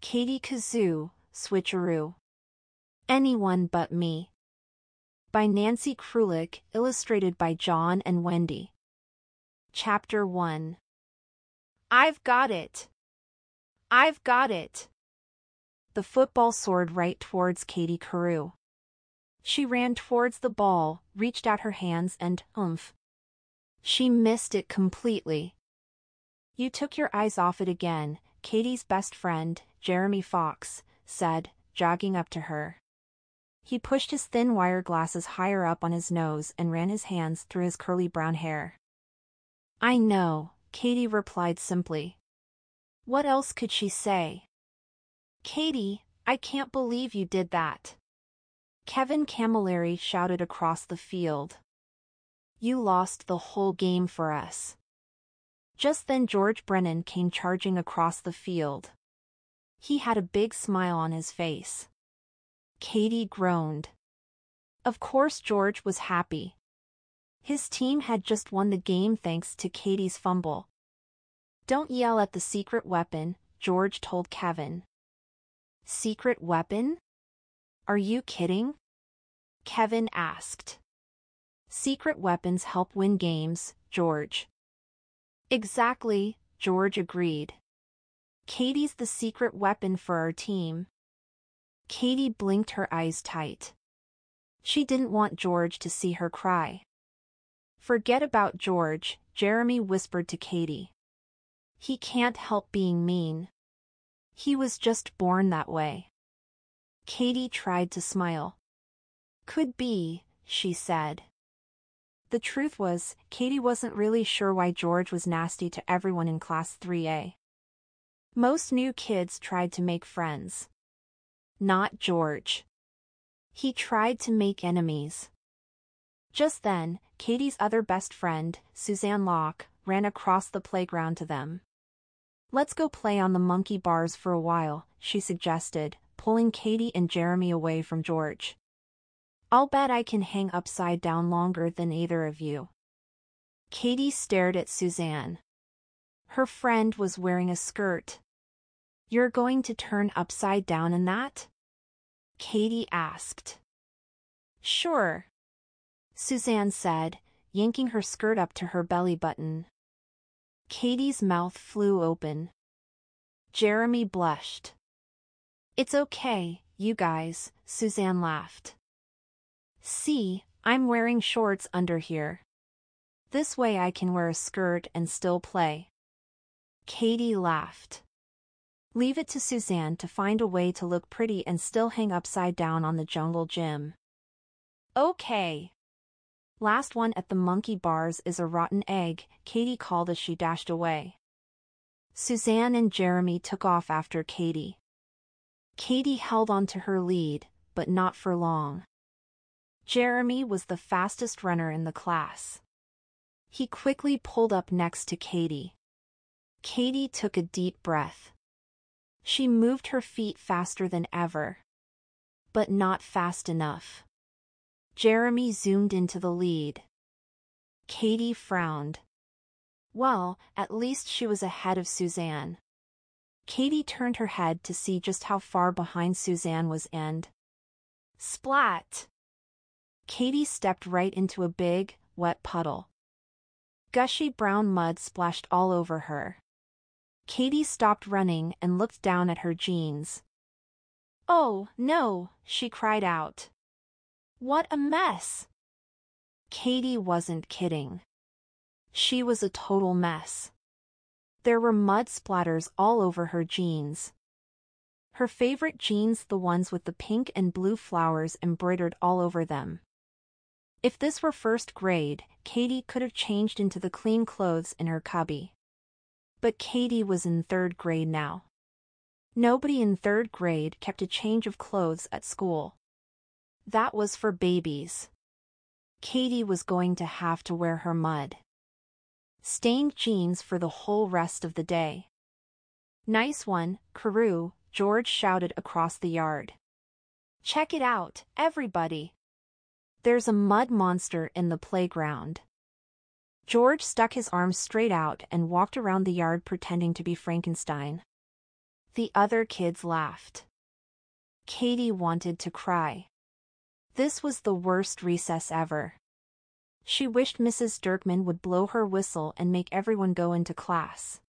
Katie Kazoo, Switcheroo. Anyone But Me. By Nancy Krulik, illustrated by John and Wendy. Chapter 1 I've got it! I've got it! The football soared right towards Katie Carew. She ran towards the ball, reached out her hands and, umph. She missed it completely. You took your eyes off it again, Katie's best friend, Jeremy Fox, said, jogging up to her. He pushed his thin wire glasses higher up on his nose and ran his hands through his curly brown hair. I know, Katie replied simply. What else could she say? Katie, I can't believe you did that. Kevin Camilleri shouted across the field. You lost the whole game for us. Just then George Brennan came charging across the field. He had a big smile on his face. Katie groaned. Of course George was happy. His team had just won the game thanks to Katie's fumble. Don't yell at the secret weapon, George told Kevin. Secret weapon? Are you kidding? Kevin asked. Secret weapons help win games, George. Exactly, George agreed. Katie's the secret weapon for our team. Katie blinked her eyes tight. She didn't want George to see her cry. Forget about George, Jeremy whispered to Katie. He can't help being mean. He was just born that way. Katie tried to smile. Could be, she said. The truth was, Katie wasn't really sure why George was nasty to everyone in Class 3A. Most new kids tried to make friends. Not George. He tried to make enemies. Just then, Katie's other best friend, Suzanne Lock, ran across the playground to them. Let's go play on the monkey bars for a while, she suggested, pulling Katie and Jeremy away from George. I'll bet I can hang upside down longer than either of you. Katie stared at Suzanne. Her friend was wearing a skirt. You're going to turn upside down in that? Katie asked. Sure. Suzanne said, yanking her skirt up to her belly button. Katie's mouth flew open. Jeremy blushed. It's okay, you guys, Suzanne laughed. See, I'm wearing shorts under here. This way I can wear a skirt and still play. Katie laughed. Leave it to Suzanne to find a way to look pretty and still hang upside down on the jungle gym. Okay. Last one at the monkey bars is a rotten egg, Katie called as she dashed away. Suzanne and Jeremy took off after Katie. Katie held on to her lead, but not for long. Jeremy was the fastest runner in the class. He quickly pulled up next to Katie. Katie took a deep breath. She moved her feet faster than ever. But not fast enough. Jeremy zoomed into the lead. Katie frowned. Well, at least she was ahead of Suzanne. Katie turned her head to see just how far behind Suzanne was and... Splat! Katie stepped right into a big, wet puddle. Gushy brown mud splashed all over her. Katie stopped running and looked down at her jeans. Oh, no, she cried out. What a mess! Katie wasn't kidding. She was a total mess. There were mud splatters all over her jeans. Her favorite jeans the ones with the pink and blue flowers embroidered all over them. If this were first grade, Katie could have changed into the clean clothes in her cubby. But Katie was in third grade now. Nobody in third grade kept a change of clothes at school. That was for babies. Katie was going to have to wear her mud. Stained jeans for the whole rest of the day. Nice one, Carew, George shouted across the yard. Check it out, everybody. There's a mud monster in the playground. George stuck his arms straight out and walked around the yard pretending to be Frankenstein. The other kids laughed. Katie wanted to cry. This was the worst recess ever. She wished Mrs. Derkman would blow her whistle and make everyone go into class.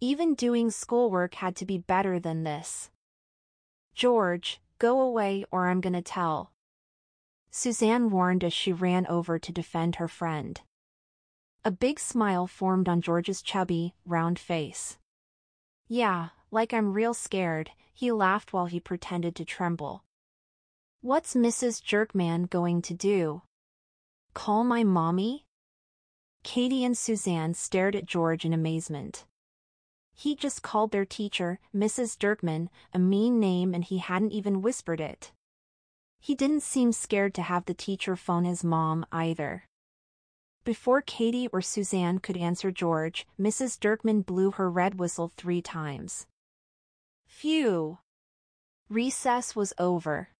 Even doing schoolwork had to be better than this. George, go away or I'm gonna tell. Suzanne warned as she ran over to defend her friend. A big smile formed on George's chubby, round face. Yeah, like I'm real scared, he laughed while he pretended to tremble. What's Mrs. Jerkman going to do? Call my mommy? Katie and Suzanne stared at George in amazement. He just called their teacher, Mrs. Derkman, a mean name and he hadn't even whispered it. He didn't seem scared to have the teacher phone his mom either. Before Katie or Suzanne could answer George, Mrs. Derkman blew her red whistle three times. Phew! Recess was over.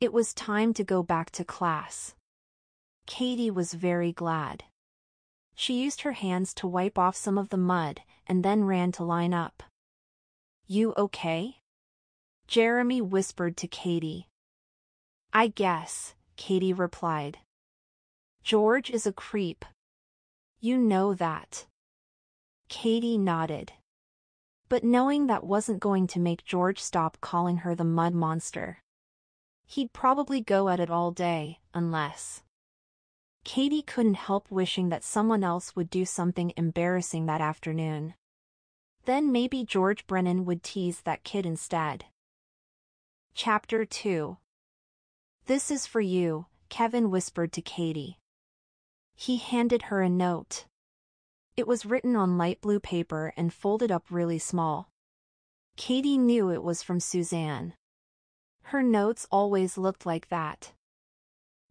It was time to go back to class. Katie was very glad. She used her hands to wipe off some of the mud and then ran to line up. You okay? Jeremy whispered to Katie. I guess, Katie replied. George is a creep. You know that. Katie nodded. But knowing that wasn't going to make George stop calling her the mud monster. He'd probably go at it all day, unless. Katie couldn't help wishing that someone else would do something embarrassing that afternoon. Then maybe George Brennan would tease that kid instead. Chapter 2 this is for you, Kevin whispered to Katie. He handed her a note. It was written on light blue paper and folded up really small. Katie knew it was from Suzanne. Her notes always looked like that.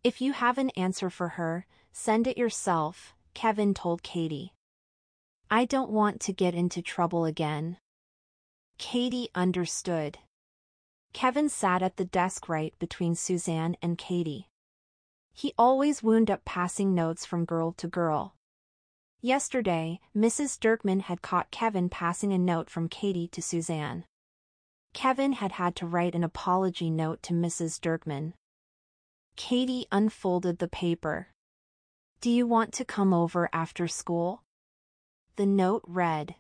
If you have an answer for her, send it yourself, Kevin told Katie. I don't want to get into trouble again. Katie understood. Kevin sat at the desk right between Suzanne and Katie. He always wound up passing notes from girl to girl. Yesterday, Mrs. Derkman had caught Kevin passing a note from Katie to Suzanne. Kevin had had to write an apology note to Mrs. Derkman. Katie unfolded the paper. Do you want to come over after school? The note read.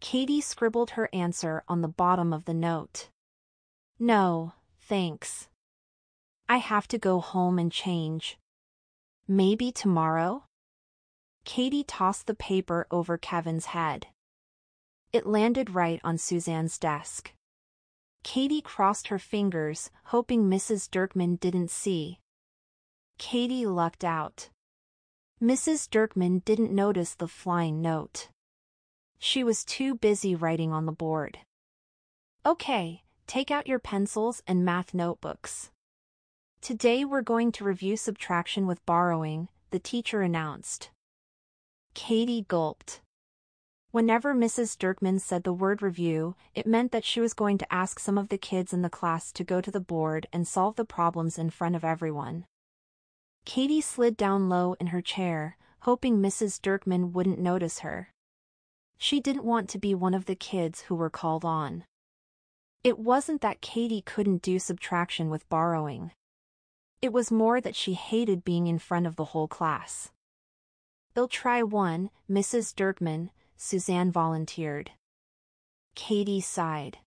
Katie scribbled her answer on the bottom of the note. No, thanks. I have to go home and change. Maybe tomorrow? Katie tossed the paper over Kevin's head. It landed right on Suzanne's desk. Katie crossed her fingers, hoping Mrs. Derkman didn't see. Katie lucked out. Mrs. Derkman didn't notice the flying note. She was too busy writing on the board. Okay, take out your pencils and math notebooks. Today we're going to review subtraction with borrowing, the teacher announced. Katie gulped. Whenever Mrs. Derkman said the word review, it meant that she was going to ask some of the kids in the class to go to the board and solve the problems in front of everyone. Katie slid down low in her chair, hoping Mrs. Derkman wouldn't notice her. She didn't want to be one of the kids who were called on. It wasn't that Katie couldn't do subtraction with borrowing. It was more that she hated being in front of the whole class. They'll try one, Mrs. Derkman, Suzanne volunteered. Katie sighed.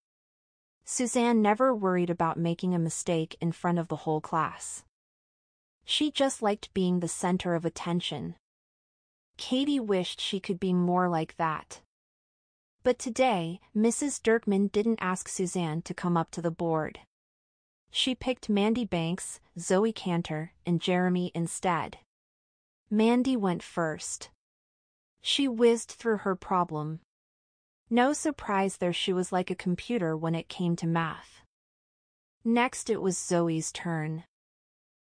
Suzanne never worried about making a mistake in front of the whole class. She just liked being the center of attention. Katie wished she could be more like that. But today, Mrs. Derkman didn't ask Suzanne to come up to the board. She picked Mandy Banks, Zoe Cantor, and Jeremy instead. Mandy went first. She whizzed through her problem. No surprise there she was like a computer when it came to math. Next it was Zoe's turn.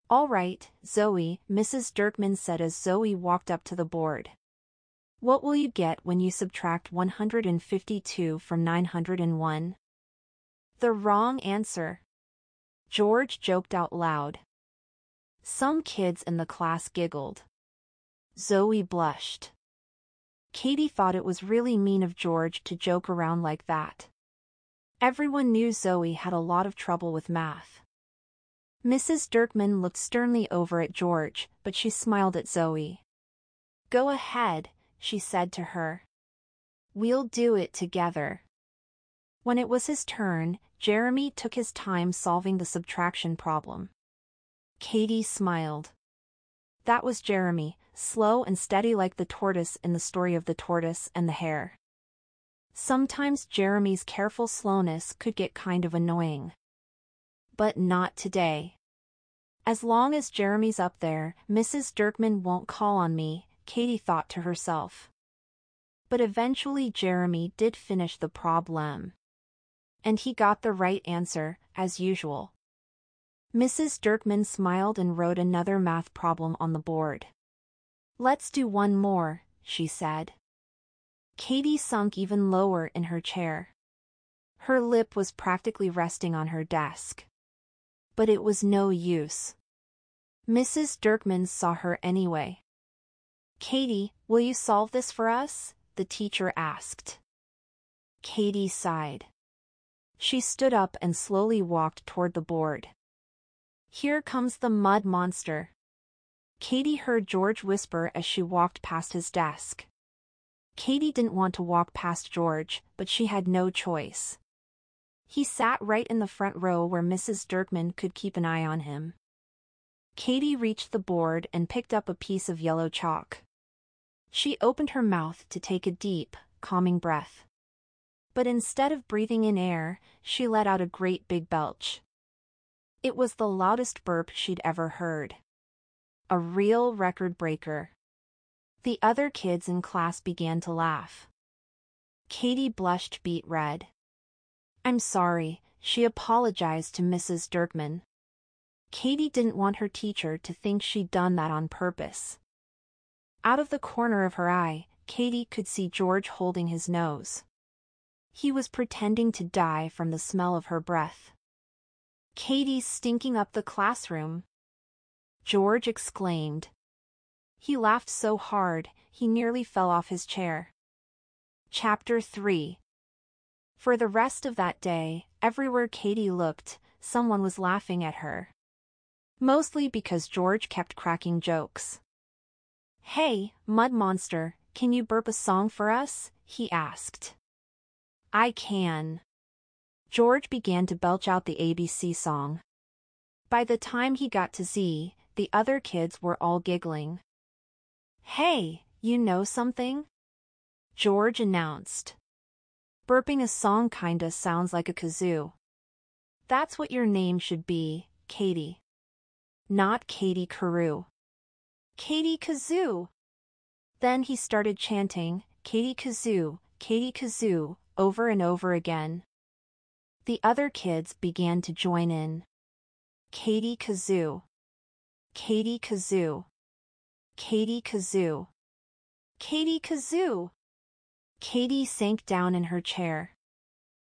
All right, Zoe, Mrs. Derkman said as Zoe walked up to the board. What will you get when you subtract 152 from 901? The wrong answer. George joked out loud. Some kids in the class giggled. Zoe blushed. Katie thought it was really mean of George to joke around like that. Everyone knew Zoe had a lot of trouble with math. Mrs. Derkman looked sternly over at George, but she smiled at Zoe. Go ahead, she said to her. We'll do it together. When it was his turn, Jeremy took his time solving the subtraction problem. Katie smiled. That was Jeremy, slow and steady like the tortoise in the story of the tortoise and the hare. Sometimes Jeremy's careful slowness could get kind of annoying. But not today. As long as Jeremy's up there, Mrs. Derkman won't call on me, Katie thought to herself. But eventually Jeremy did finish the problem. And he got the right answer, as usual. Mrs. Derkman smiled and wrote another math problem on the board. Let's do one more, she said. Katie sunk even lower in her chair. Her lip was practically resting on her desk. But it was no use. Mrs. Derkman saw her anyway. Katie, will you solve this for us? the teacher asked. Katie sighed. She stood up and slowly walked toward the board. Here comes the mud monster. Katie heard George whisper as she walked past his desk. Katie didn't want to walk past George, but she had no choice. He sat right in the front row where Mrs. Derkman could keep an eye on him. Katie reached the board and picked up a piece of yellow chalk. She opened her mouth to take a deep, calming breath. But instead of breathing in air, she let out a great big belch. It was the loudest burp she'd ever heard. A real record breaker. The other kids in class began to laugh. Katie blushed beet red. I'm sorry, she apologized to Mrs. Derkman. Katie didn't want her teacher to think she'd done that on purpose. Out of the corner of her eye, Katie could see George holding his nose. He was pretending to die from the smell of her breath. Katie's stinking up the classroom. George exclaimed. He laughed so hard, he nearly fell off his chair. Chapter 3 For the rest of that day, everywhere Katie looked, someone was laughing at her. Mostly because George kept cracking jokes. Hey, Mud Monster, can you burp a song for us? he asked. I can. George began to belch out the ABC song. By the time he got to Z, the other kids were all giggling. Hey, you know something? George announced. Burping a song kinda sounds like a kazoo. That's what your name should be, Katie. Not Katie Carew. Katie Kazoo! Then he started chanting, Katie Kazoo, Katie Kazoo, over and over again. The other kids began to join in. Katie Kazoo. Katie Kazoo. Katie Kazoo. Katie Kazoo. Katie sank down in her chair.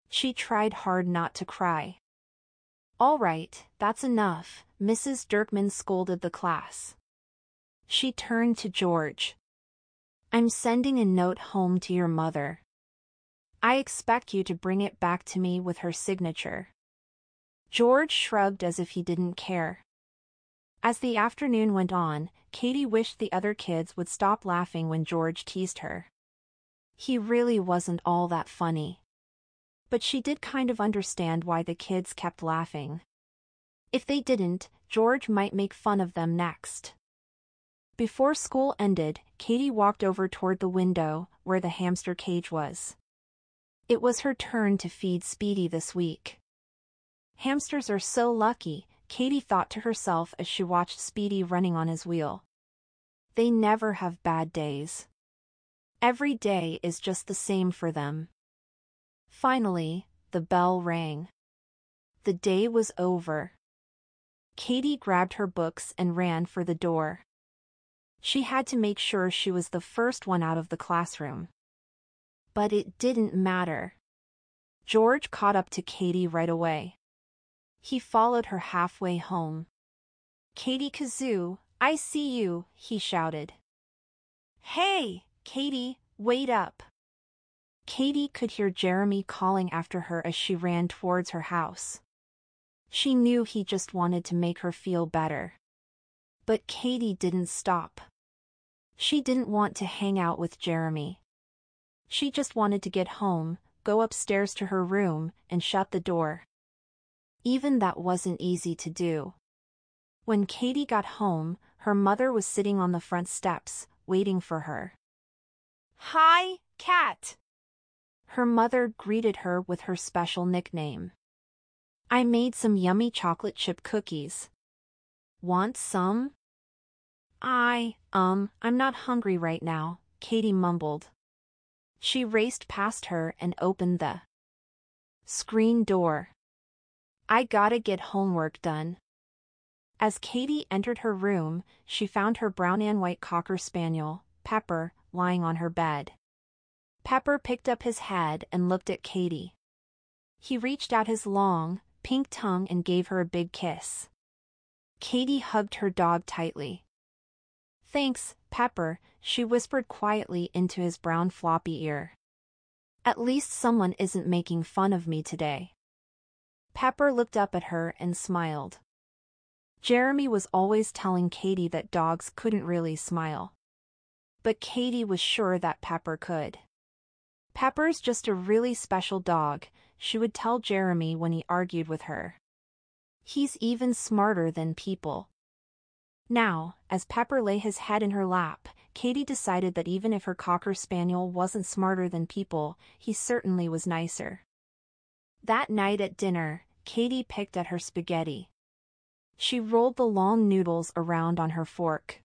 She tried hard not to cry. All right, that's enough, Mrs. Derkman scolded the class. She turned to George. I'm sending a note home to your mother. I expect you to bring it back to me with her signature. George shrugged as if he didn't care. As the afternoon went on, Katie wished the other kids would stop laughing when George teased her. He really wasn't all that funny. But she did kind of understand why the kids kept laughing. If they didn't, George might make fun of them next. Before school ended, Katie walked over toward the window, where the hamster cage was. It was her turn to feed Speedy this week. Hamsters are so lucky, Katie thought to herself as she watched Speedy running on his wheel. They never have bad days. Every day is just the same for them. Finally, the bell rang. The day was over. Katie grabbed her books and ran for the door. She had to make sure she was the first one out of the classroom. But it didn't matter. George caught up to Katie right away. He followed her halfway home. Katie Kazoo, I see you, he shouted. Hey, Katie, wait up. Katie could hear Jeremy calling after her as she ran towards her house. She knew he just wanted to make her feel better. But Katie didn't stop. She didn't want to hang out with Jeremy. She just wanted to get home, go upstairs to her room, and shut the door. Even that wasn't easy to do. When Katie got home, her mother was sitting on the front steps, waiting for her. Hi, Kat. Her mother greeted her with her special nickname. I made some yummy chocolate chip cookies. Want some? I, um, I'm not hungry right now, Katie mumbled. She raced past her and opened the screen door. I gotta get homework done. As Katie entered her room, she found her brown and white cocker spaniel, Pepper, lying on her bed. Pepper picked up his head and looked at Katie. He reached out his long, pink tongue and gave her a big kiss. Katie hugged her dog tightly. Thanks, Pepper, she whispered quietly into his brown floppy ear. At least someone isn't making fun of me today. Pepper looked up at her and smiled. Jeremy was always telling Katie that dogs couldn't really smile. But Katie was sure that Pepper could. Pepper's just a really special dog, she would tell Jeremy when he argued with her. He's even smarter than people. Now, as Pepper lay his head in her lap, Katie decided that even if her Cocker Spaniel wasn't smarter than people, he certainly was nicer. That night at dinner, Katie picked at her spaghetti. She rolled the long noodles around on her fork.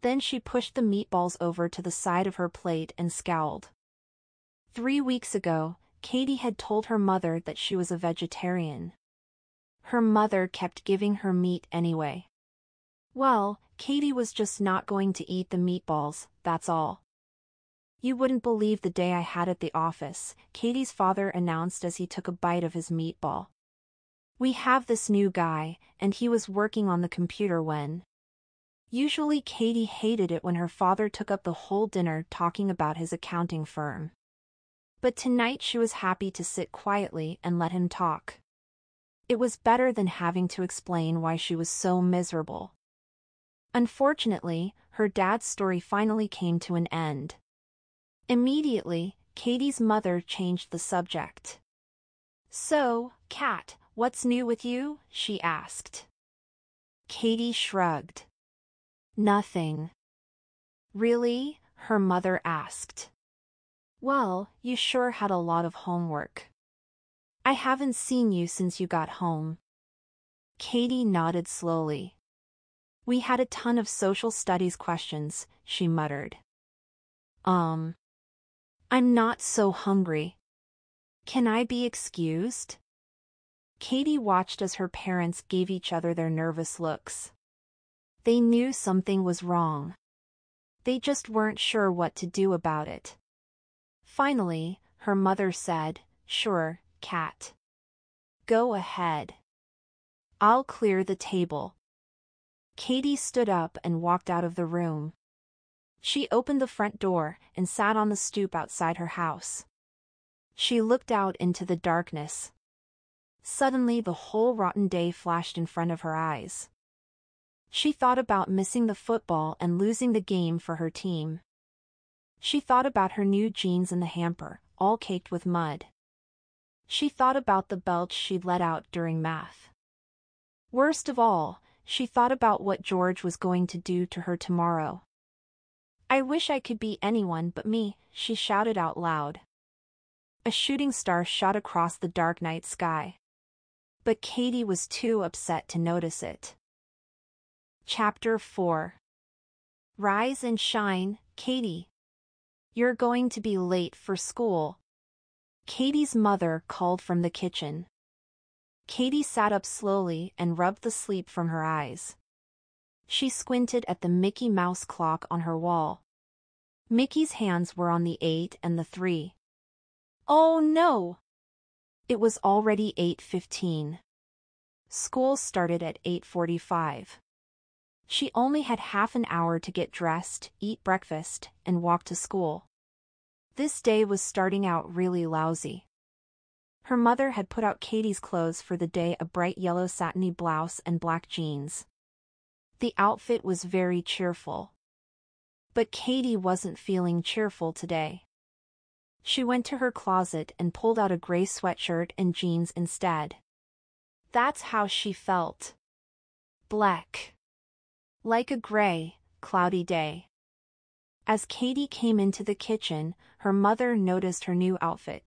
Then she pushed the meatballs over to the side of her plate and scowled. Three weeks ago, Katie had told her mother that she was a vegetarian. Her mother kept giving her meat anyway. Well, Katie was just not going to eat the meatballs, that's all. You wouldn't believe the day I had at the office, Katie's father announced as he took a bite of his meatball. We have this new guy, and he was working on the computer when. Usually Katie hated it when her father took up the whole dinner talking about his accounting firm. But tonight she was happy to sit quietly and let him talk. It was better than having to explain why she was so miserable. Unfortunately, her dad's story finally came to an end. Immediately, Katie's mother changed the subject. So, Kat, What's new with you? she asked. Katie shrugged. Nothing. Really? her mother asked. Well, you sure had a lot of homework. I haven't seen you since you got home. Katie nodded slowly. We had a ton of social studies questions, she muttered. Um. I'm not so hungry. Can I be excused? Katie watched as her parents gave each other their nervous looks. They knew something was wrong. They just weren't sure what to do about it. Finally, her mother said, Sure, Kat. Go ahead. I'll clear the table. Katie stood up and walked out of the room. She opened the front door and sat on the stoop outside her house. She looked out into the darkness. Suddenly the whole rotten day flashed in front of her eyes. She thought about missing the football and losing the game for her team. She thought about her new jeans in the hamper, all caked with mud. She thought about the belch she'd let out during math. Worst of all, she thought about what George was going to do to her tomorrow. I wish I could be anyone but me, she shouted out loud. A shooting star shot across the dark night sky but Katie was too upset to notice it. Chapter 4 Rise and shine, Katie. You're going to be late for school. Katie's mother called from the kitchen. Katie sat up slowly and rubbed the sleep from her eyes. She squinted at the Mickey Mouse clock on her wall. Mickey's hands were on the eight and the three. Oh no! It was already 8.15. School started at 8.45. She only had half an hour to get dressed, eat breakfast, and walk to school. This day was starting out really lousy. Her mother had put out Katie's clothes for the day a bright yellow satiny blouse and black jeans. The outfit was very cheerful. But Katie wasn't feeling cheerful today. She went to her closet and pulled out a gray sweatshirt and jeans instead. That's how she felt. Black. Like a gray, cloudy day. As Katie came into the kitchen, her mother noticed her new outfit.